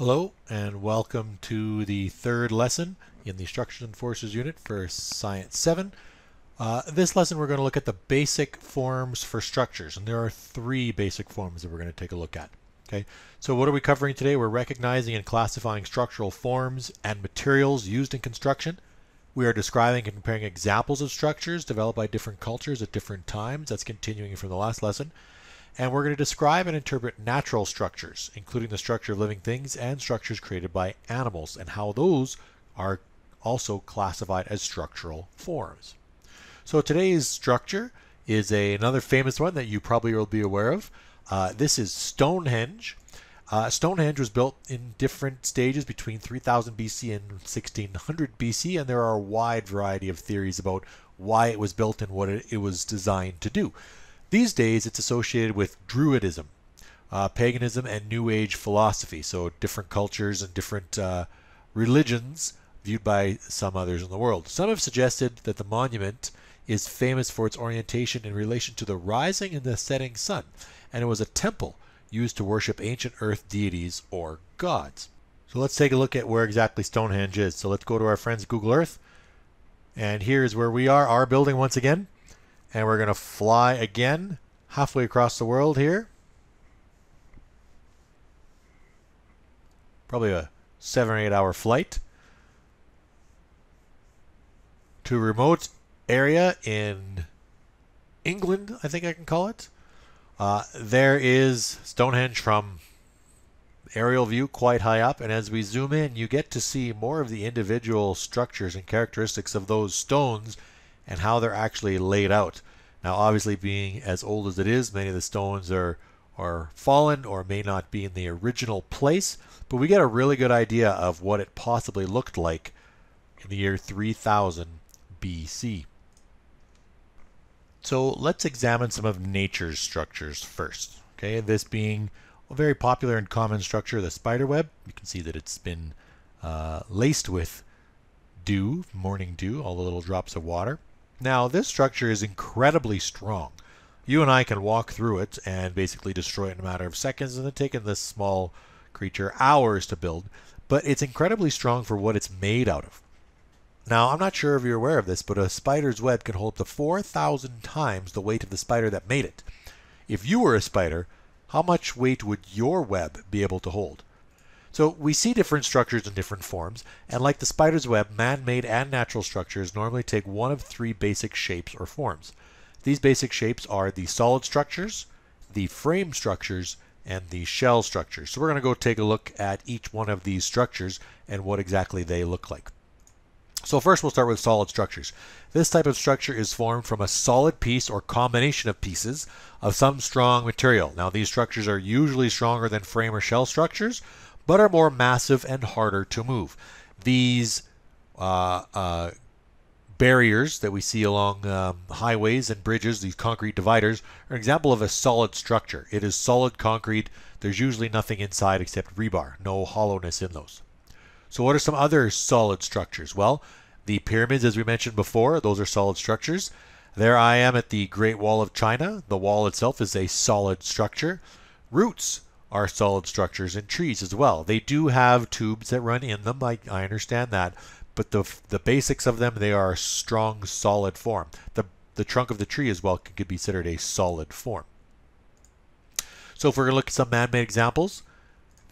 Hello and welcome to the third lesson in the Structures and Forces unit for Science 7. Uh, this lesson we're going to look at the basic forms for structures and there are three basic forms that we're going to take a look at. Okay, so what are we covering today? We're recognizing and classifying structural forms and materials used in construction. We are describing and comparing examples of structures developed by different cultures at different times. That's continuing from the last lesson. And we're going to describe and interpret natural structures, including the structure of living things and structures created by animals, and how those are also classified as structural forms. So today's structure is a, another famous one that you probably will be aware of. Uh, this is Stonehenge. Uh, Stonehenge was built in different stages between 3000 BC and 1600 BC, and there are a wide variety of theories about why it was built and what it, it was designed to do. These days, it's associated with Druidism, uh, paganism, and New Age philosophy. So, different cultures and different uh, religions viewed by some others in the world. Some have suggested that the monument is famous for its orientation in relation to the rising and the setting sun, and it was a temple used to worship ancient earth deities or gods. So let's take a look at where exactly Stonehenge is. So let's go to our friends Google Earth. And here's where we are, our building once again. And we're going to fly again halfway across the world here. Probably a seven or eight hour flight to a remote area in England, I think I can call it. Uh, there is Stonehenge from aerial view quite high up, and as we zoom in, you get to see more of the individual structures and characteristics of those stones and how they're actually laid out. Now, obviously, being as old as it is, many of the stones are are fallen or may not be in the original place, but we get a really good idea of what it possibly looked like in the year 3000 BC. So let's examine some of nature's structures first. Okay, this being a very popular and common structure, the spider web. You can see that it's been uh, laced with dew, morning dew, all the little drops of water. Now, this structure is incredibly strong. You and I can walk through it and basically destroy it in a matter of seconds, and it taken this small creature hours to build, but it's incredibly strong for what it's made out of. Now, I'm not sure if you're aware of this, but a spider's web can hold up to 4,000 times the weight of the spider that made it. If you were a spider, how much weight would your web be able to hold? So we see different structures in different forms, and like the spider's web, man-made and natural structures normally take one of three basic shapes or forms. These basic shapes are the solid structures, the frame structures, and the shell structures. So we're going to go take a look at each one of these structures and what exactly they look like. So first we'll start with solid structures. This type of structure is formed from a solid piece or combination of pieces of some strong material. Now these structures are usually stronger than frame or shell structures, but are more massive and harder to move. These uh, uh, barriers that we see along um, highways and bridges, these concrete dividers, are an example of a solid structure. It is solid concrete. There's usually nothing inside except rebar, no hollowness in those. So what are some other solid structures? Well, the pyramids, as we mentioned before, those are solid structures. There I am at the Great Wall of China. The wall itself is a solid structure. Roots are solid structures in trees as well. They do have tubes that run in them. I, I understand that, but the the basics of them they are a strong, solid form. The the trunk of the tree as well could be considered a solid form. So if we're going to look at some man-made examples,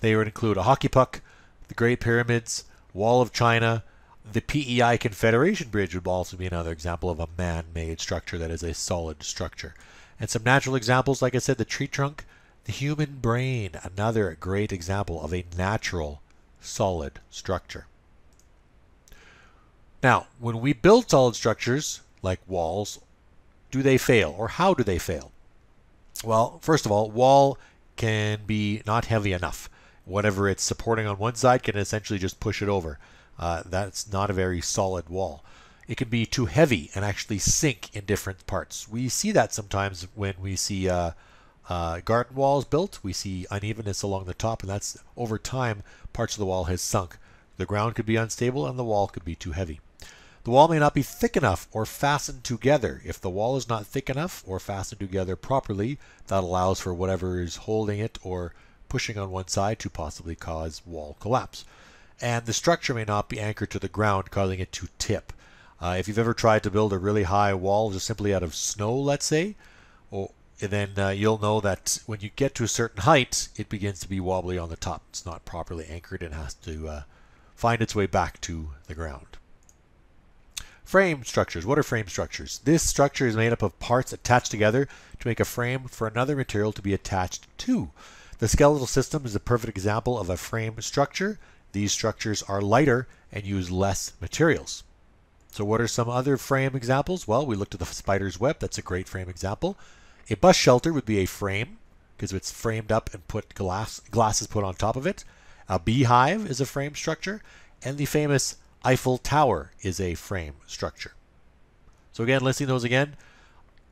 they would include a hockey puck, the Great Pyramids, Wall of China, the PEI Confederation Bridge would also be another example of a man-made structure that is a solid structure. And some natural examples, like I said, the tree trunk, the human brain, another great example of a natural solid structure. Now, when we build solid structures like walls, do they fail or how do they fail? Well, first of all, wall can be not heavy enough. Whatever it's supporting on one side can essentially just push it over. Uh, that's not a very solid wall. It can be too heavy and actually sink in different parts. We see that sometimes when we see uh, uh, garden walls built, we see unevenness along the top, and that's over time parts of the wall has sunk. The ground could be unstable and the wall could be too heavy. The wall may not be thick enough or fastened together. If the wall is not thick enough or fastened together properly, that allows for whatever is holding it or pushing on one side to possibly cause wall collapse. And the structure may not be anchored to the ground, causing it to tip. Uh, if you've ever tried to build a really high wall just simply out of snow, let's say, or, then uh, you'll know that when you get to a certain height, it begins to be wobbly on the top. It's not properly anchored and has to uh, find its way back to the ground. Frame structures. What are frame structures? This structure is made up of parts attached together to make a frame for another material to be attached to. The skeletal system is a perfect example of a frame structure. These structures are lighter and use less materials. So what are some other frame examples? Well, we looked at the spider's web. That's a great frame example. A bus shelter would be a frame because it's framed up and put glass glass is put on top of it. A beehive is a frame structure, and the famous Eiffel Tower is a frame structure. So again, listing those again.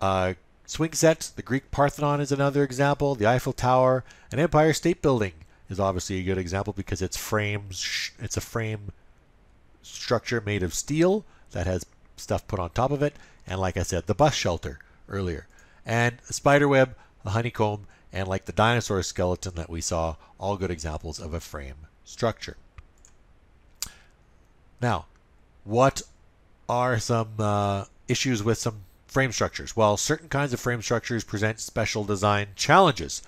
Uh, swing set, the Greek Parthenon is another example. The Eiffel Tower, an Empire State Building is obviously a good example because it's frames. It's a frame structure made of steel that has stuff put on top of it. And like I said, the bus shelter earlier. And a spider web, a honeycomb, and like the dinosaur skeleton that we saw, all good examples of a frame structure. Now, what are some uh, issues with some frame structures? Well, certain kinds of frame structures present special design challenges.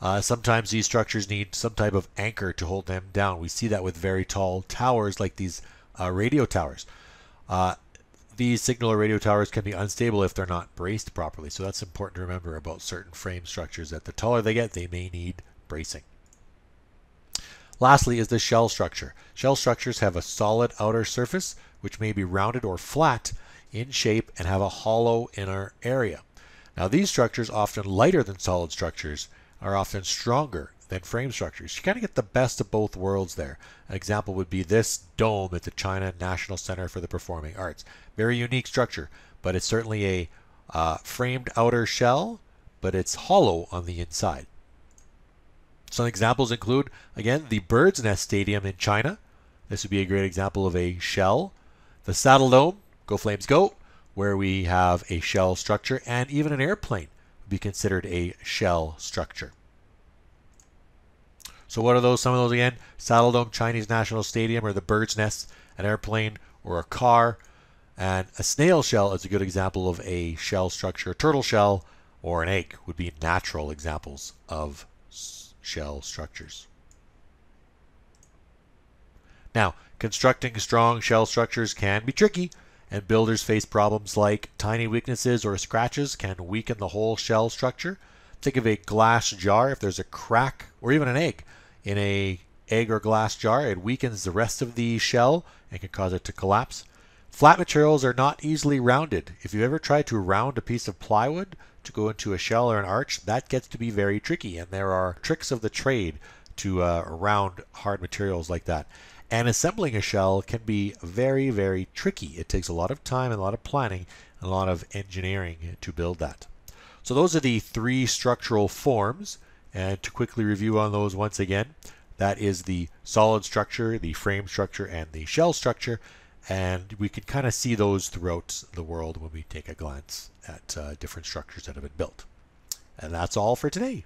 Uh, sometimes these structures need some type of anchor to hold them down. We see that with very tall towers like these uh, radio towers. Uh, these signal or radio towers can be unstable if they're not braced properly. So that's important to remember about certain frame structures that the taller they get, they may need bracing. Lastly is the shell structure. Shell structures have a solid outer surface, which may be rounded or flat in shape and have a hollow inner area. Now these structures, often lighter than solid structures, are often stronger than frame structures. You kind of get the best of both worlds there. An example would be this dome at the China National Center for the Performing Arts. Very unique structure, but it's certainly a uh, framed outer shell, but it's hollow on the inside. Some examples include, again, the Bird's Nest Stadium in China. This would be a great example of a shell. The Saddle Dome, Go Flames Go, where we have a shell structure, and even an airplane would be considered a shell structure. So what are those? Some of those again: Saddle Dome, Chinese National Stadium, or the Bird's Nest, an airplane or a car. And a snail shell is a good example of a shell structure. A turtle shell or an egg would be natural examples of shell structures. Now, constructing strong shell structures can be tricky, and builders face problems like tiny weaknesses or scratches can weaken the whole shell structure. Think of a glass jar. If there's a crack or even an egg in a egg or glass jar, it weakens the rest of the shell and can cause it to collapse. Flat materials are not easily rounded. If you ever try to round a piece of plywood, to go into a shell or an arch, that gets to be very tricky. And there are tricks of the trade to uh, round hard materials like that. And assembling a shell can be very, very tricky. It takes a lot of time and a lot of planning and a lot of engineering to build that. So those are the three structural forms. And to quickly review on those once again, that is the solid structure, the frame structure, and the shell structure. And we can kind of see those throughout the world when we take a glance at uh, different structures that have been built. And that's all for today.